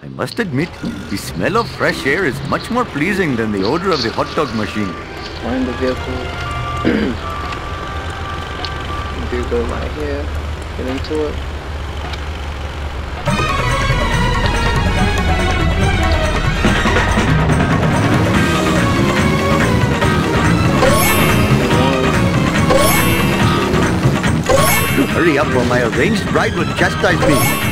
I must admit, the smell of fresh air is much more pleasing than the odor of the hot dog machine. Find the vehicle. vehicle right here. Get into it. Hurry up or my arranged bride will chastise me.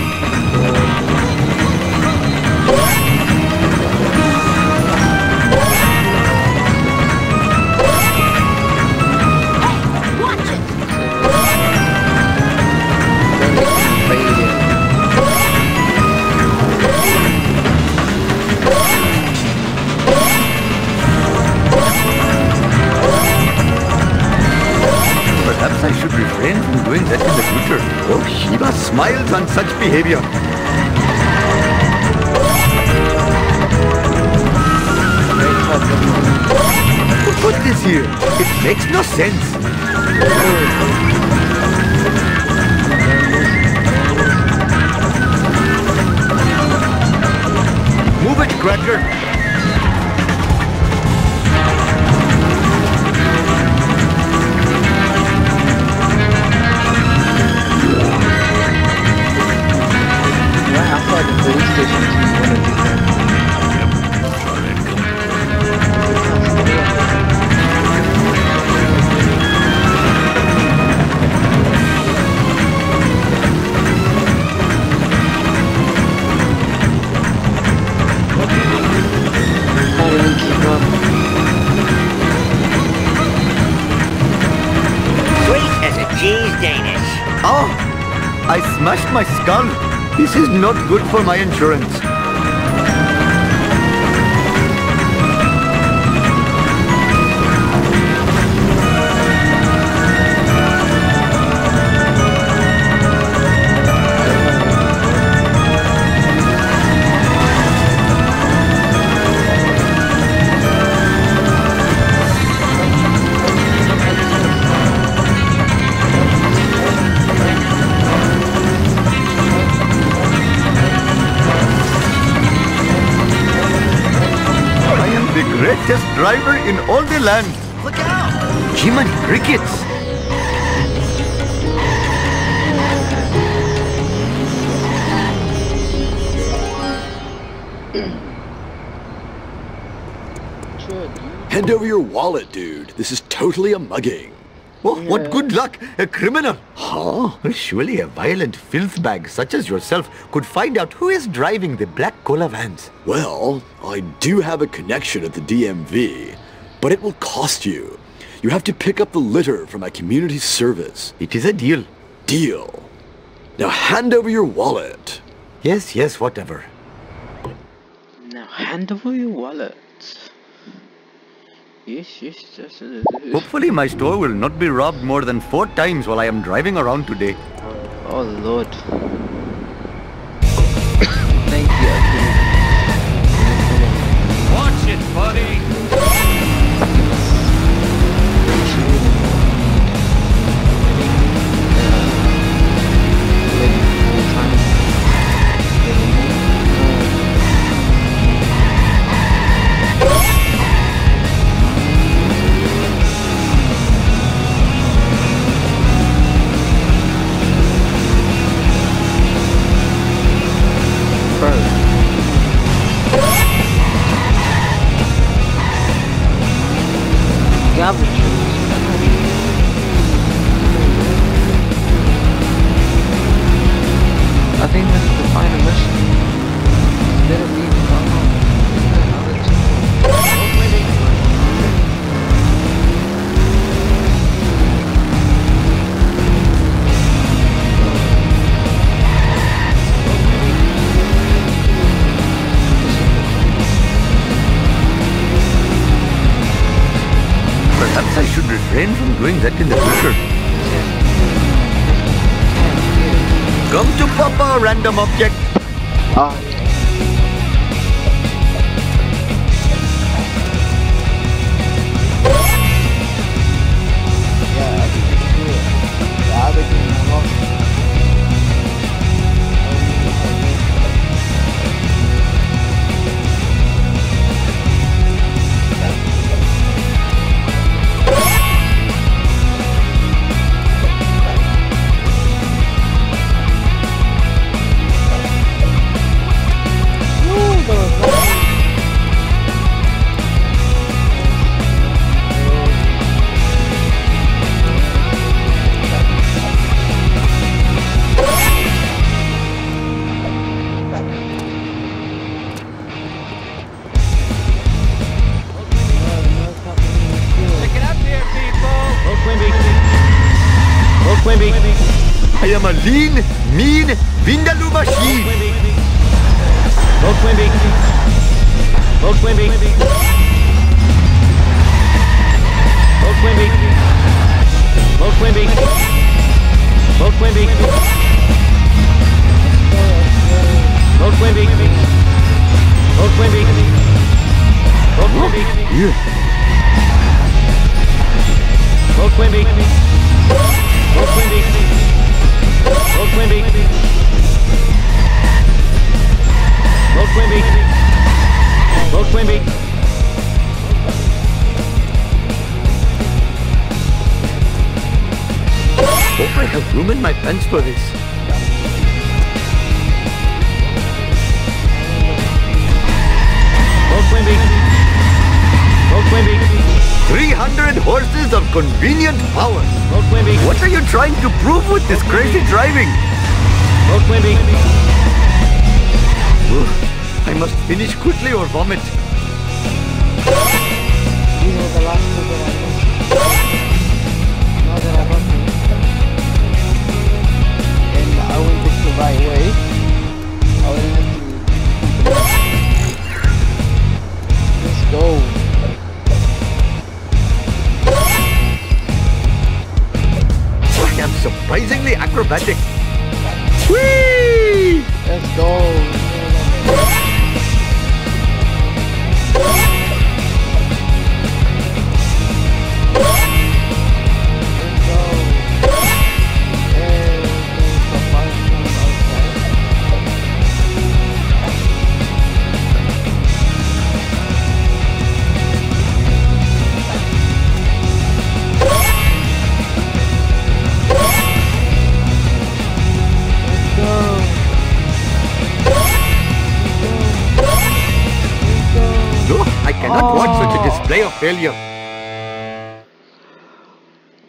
Smiles on such behavior. Put this here? It makes no sense. Move it, Cracker. Right outside the police station. One of these guys. Can't keep up. Sweet as a cheese Danish. Oh, I smashed my skull. This is not good for my insurance. Driver in all the land. Look out! Jiminy crickets. Hand over your wallet, dude. This is totally a mugging. Oh, what good luck! A criminal! Huh? Surely a violent filth bag such as yourself could find out who is driving the black cola vans. Well, I do have a connection at the DMV, but it will cost you. You have to pick up the litter from my community service. It is a deal. Deal. Now hand over your wallet. Yes, yes, whatever. Now hand over your wallet. Yes, yes, yes. yes. Hopefully my store will not be robbed more than four times while I am driving around today. Oh lord. Thank you. Watch it, buddy. Should refrain from doing that in the future. Come to Papa, random object. Ah, a lean, mean Vindaloo machine. Vote Quimby. Vote Quimby. Vote Quimby. Vote Quimby. Vote Quimby. Vote Quimby. Vote Quimby. Vote Quimby. Yeah. Vote Quimby. Vote Quimby. Vote Quimby. Quimby. Quimby. I have room in my pants for this. 300 horses of convenient power. What are you trying to prove with this crazy driving? I must finish quickly or vomit. magic. Failure.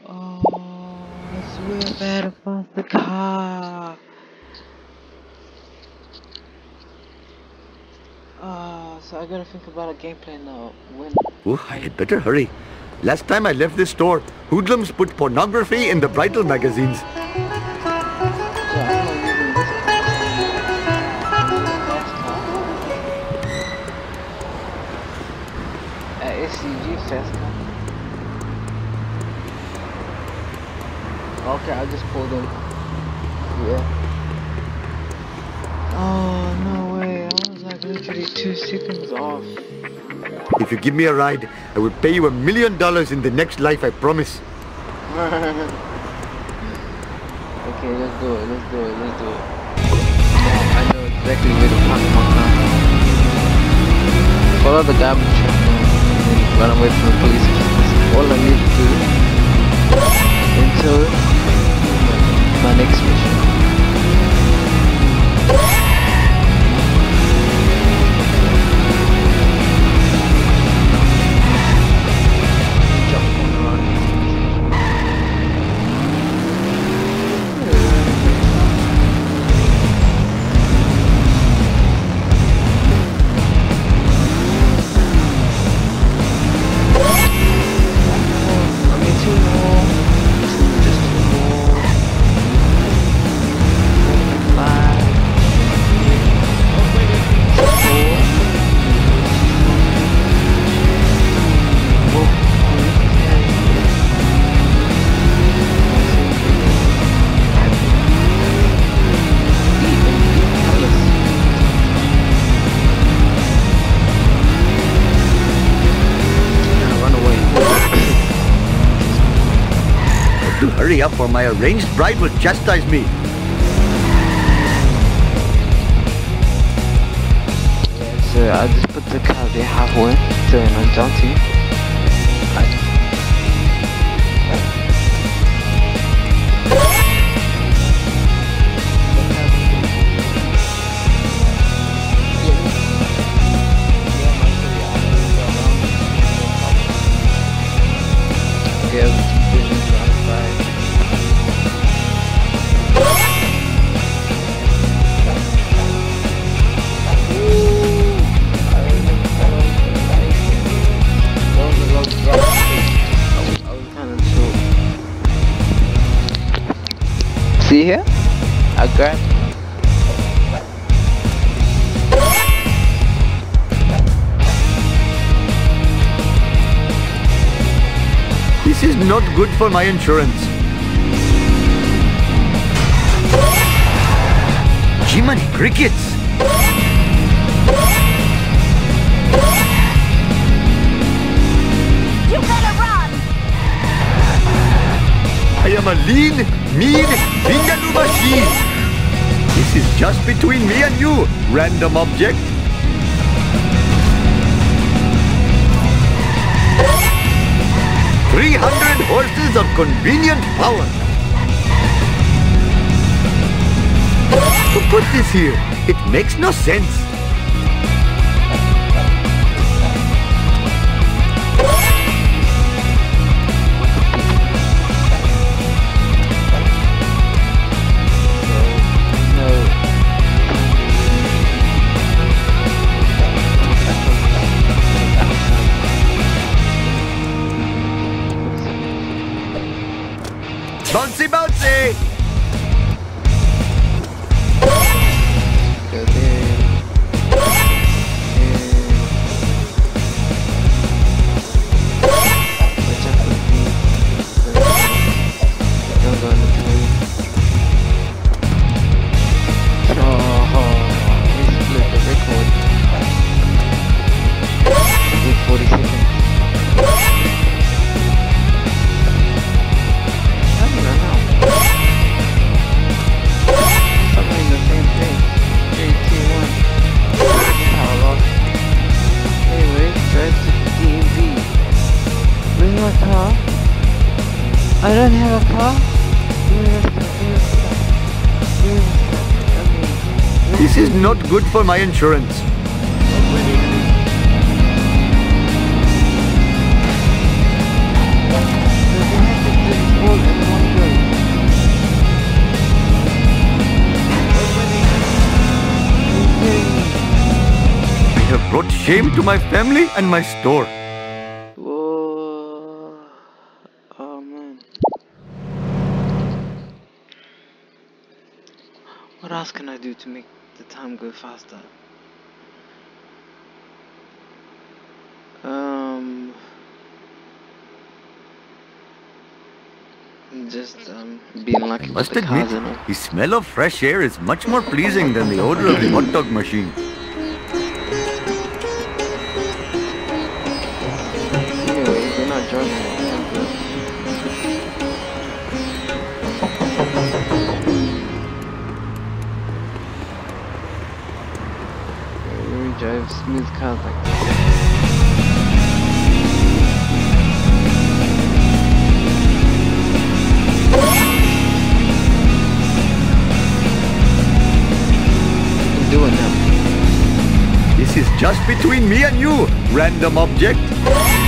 Oh, I swear better pass the car. Ah, so I gotta think about a gameplay now. When Oh, I had better hurry. Last time I left this store, hoodlums put pornography in the bridal magazines. Fast car. Okay, I just pulled in. Yeah. Oh no way! I was like literally two seconds off. If you give me a ride, I will pay you a million dollars in the next life, I promise. Okay, let's do it, let's do it, let's do it. Oh, I know exactly where to park my car. Follow the garbage truck run away from the police. All I need to do until my next mission. Up or my arranged bride will chastise me. So I just put the car there halfway, turn on Johnson. This is not good for my insurance. Jiminy crickets! You better run! I am a lean, mean, Vindaloo machine! This is just between me and you, random object. Three hundred horses of convenient power. Who put this here? It makes no sense. I don't have a car. This is not good for my insurance. I have brought shame to my family and my store. What else can I do to make the time go faster? Um. Just um being lucky Must with the admit, cars and all. the smell of fresh air is much more pleasing than the odor of the hot dog machine. Drive smooth cars like this. can do it now. This is just between me and you, random object.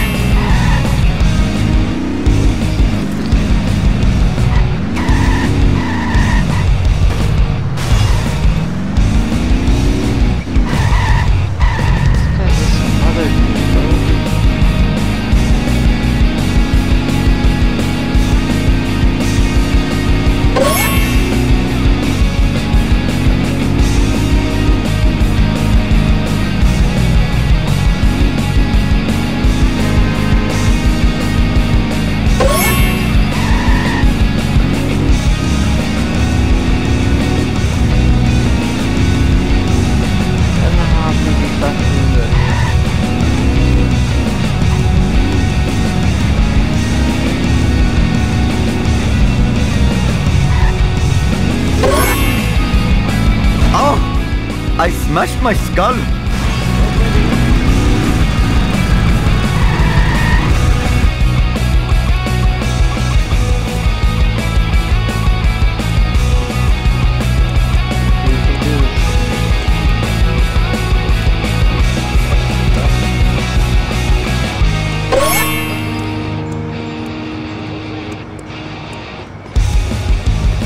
Smashed my skull.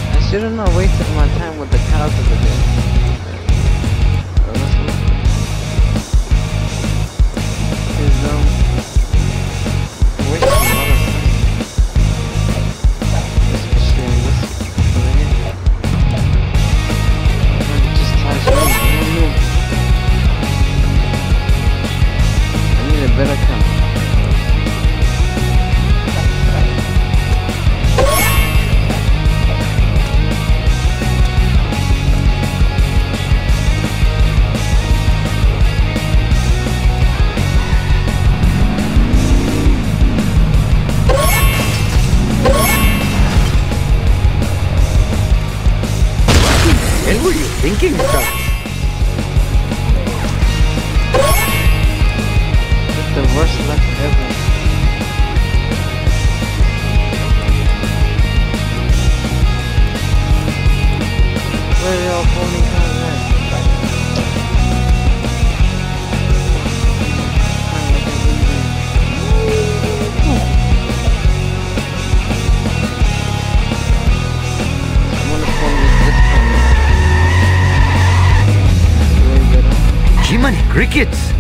I should have wasted my time with the cows of the Honestly. Crickets.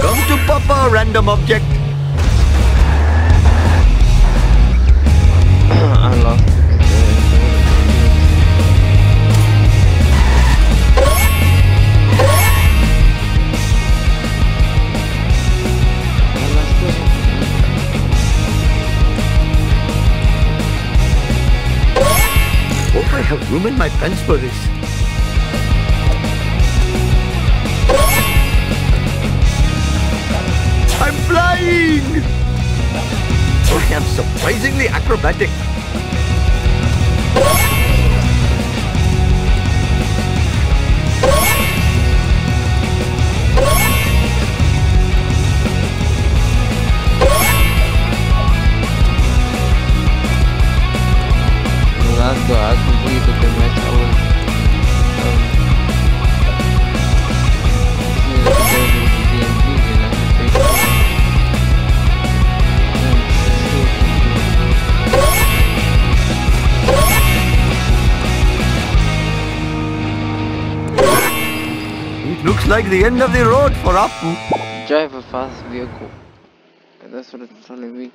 Come to Papa, random object. Have in my pants for this. I'm flying! I am surprisingly acrobatic. Like the end of the road for Apu. Drive a fast vehicle. And that's what it's telling me.